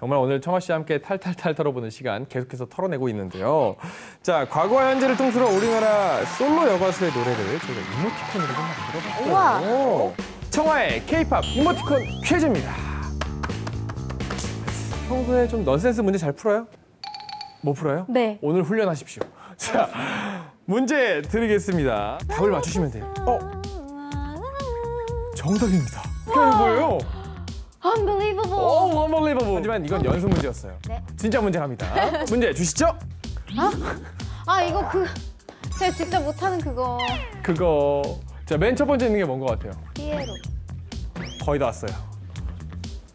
정말 오늘 청아 씨와 함께 탈탈탈 털어보는 시간 계속해서 털어내고 있는데요. 자, 과거와 현재를 통틀어 우리나라 솔로 여가수의 노래를 저희가 이모티콘으로 좀 만들어봤어요. 청아의 K-팝 이모티콘 퀴즈입니다. 평소에 좀 넌센스 문제 잘 풀어요? 못 풀어요? 네. 오늘 훈련하십시오. 자, 문제 드리겠습니다. 답을 맞추시면 돼요. 어, 정답입니다. 그게 뭐예요? Unbelievable. 하지만 이건 연습 문제였어요. 네. 진짜 문제 갑니다. 문제 주시죠. 아 이거 그 제가 진짜 못하는 그거 그거 자, 맨 첫 번째 있는 게 뭔 것 같아요? 피에로. 거의 다 왔어요.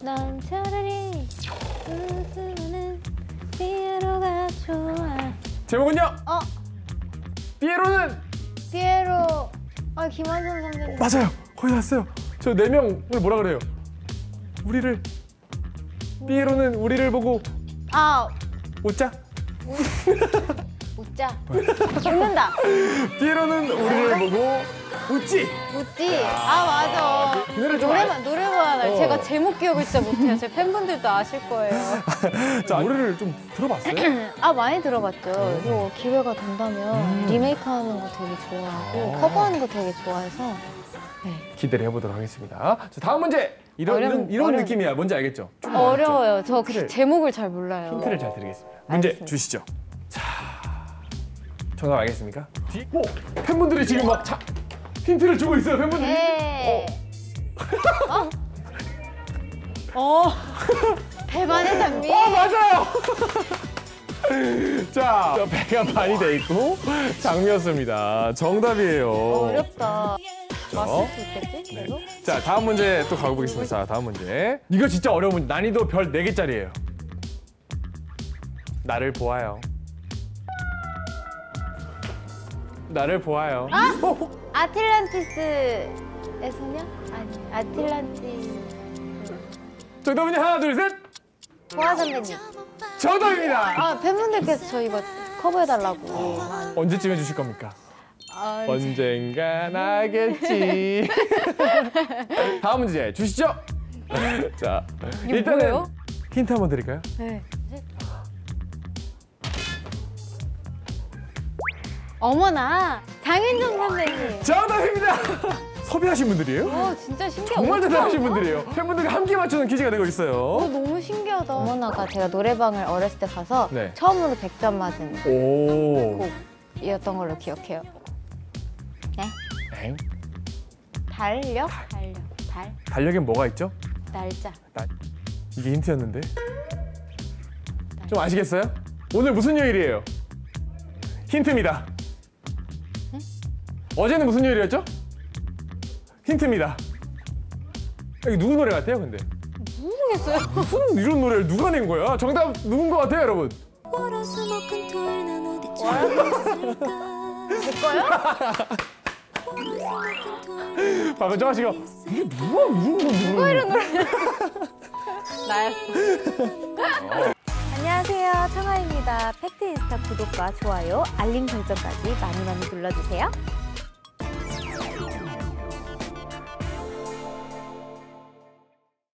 난 차라리 웃으는 피에로가 좋아. 제목은요? 어 피에로는 피에로. 아 김한선 선배님. 맞아요. 거의 다 왔어요. 저 네 명을 뭐라 그래요? 우리를 피에로는 우리를 보고 아 웃자. 웃자. 웃는다. 피에로는 우리를 보고 웃지. 웃지. 아 맞아. 이 노래 좀 노래만 노래만 알. 어. 제가 제목 기억을 진짜 못해요. 제 팬분들도 아실 거예요. 알- 자, 노래를 좀 들어봤어요? 아 많이 들어봤죠. 그리고 기회가 된다면 리메이크하는 거 되게 좋아하고 음. 어. 커버하는 거 되게 좋아해서 기대를 해보도록 하겠습니다. 자, 다음 문제. 이런 어려운- 이런, 이런 어려운- 느낌이야. 뭔지 알겠죠? 좀 어려워요. 저 그 힌트를- 제목을 잘 몰라요. 힌트를 잘 드리겠습니다. 문제 알겠습니다. 주시죠. 자, 정답 알겠습니까? 뒤, 오, 팬분들이 지금 막 자, 힌트를 주고 있어요. 팬분들이. 네. 어? 어. 배반의 장미. 어, 맞아요. 자, 저 배가 많이 돼 있고 장미였습니다. 정답이에요. 어렵다. 저. 맞을 수 있겠지? 네. 자, 다음 문제 또 가보겠습니다. 자, 다음 문제. 이거 진짜 어려운 문제. 난이도 별 4개짜리예요. 나를 보아요. 나를 보아요. 어, 아틀란티스의 소녀? 아니, 아틀란티스. 정답은요? 하나, 둘, 셋. 보아 선배님. 정답입니다. 아, 팬분들께서 저 이거 커버해달라고. 언제쯤 해주실 겁니까? 아, 언젠간 알겠지. 다음 문제 주시죠. 자, 일단은 뭐예요? 힌트 한번 드릴까요? 네. 어머나, 장윤정 선배님. 정답입니다. 섭외하신 분들이에요? 어, 진짜 신기해. 정말. 대단하신 분들이에요. 팬분들과 함께 맞추는 퀴즈가 되고 어, 있어요. 너무 신기하다. 어머나가 제가 노래방을 어렸을 때 가서 네. 처음으로 100점 맞은 오. 곡 이었던 걸로 기억해요. 네? 엥? 달력? 달력. 달? 달력엔 뭐가 있죠? 날짜. 나... 이게 힌트였는데. 좀 아시겠어요? 오늘 무슨 요일이에요? 힌트입니다. 어제는 무슨 요일이었죠? 힌트입니다. 이게 누구 노래 같아요, 근데? 모르겠어요. 무슨 이런 노래를 누가 낸 거야? 정답 누군 것 같아요, 여러분? 제 거요? 방금 정아 씨가 이게 누가 누가 이런 거 나였어. 안녕하세요. 청아입니다. 팩트 인스타 구독과 좋아요, 알림 설정까지 많이 많이 눌러주세요.